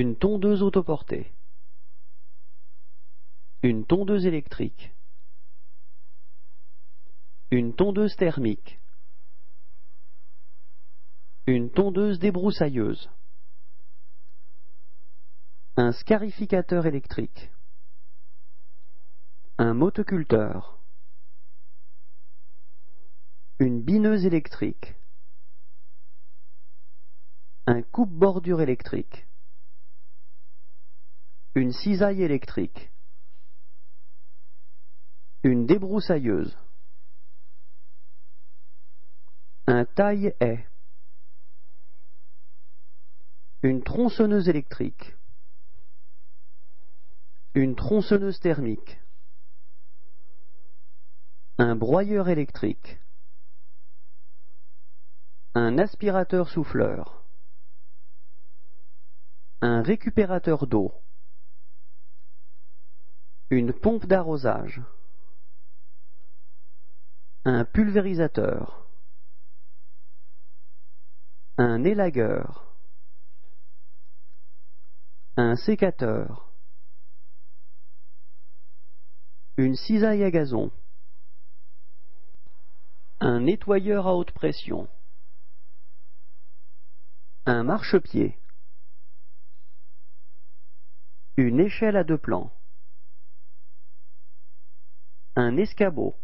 Une tondeuse autoportée. Une tondeuse électrique. Une tondeuse thermique. Une tondeuse débroussailleuse. Un scarificateur électrique. Un motoculteur. Une bineuse électrique. Un coupe-bordure électrique. Une cisaille électrique. Une débroussailleuse. Un taille-haie. Une tronçonneuse électrique. Une tronçonneuse thermique. Un broyeur électrique. Un aspirateur souffleur. Un récupérateur d'eau. Une pompe d'arrosage. Un pulvérisateur. Un élagueur. Un sécateur. Une cisaille à gazon. Un nettoyeur à haute pression. Un marchepied. Une échelle à deux plans. Un escabeau.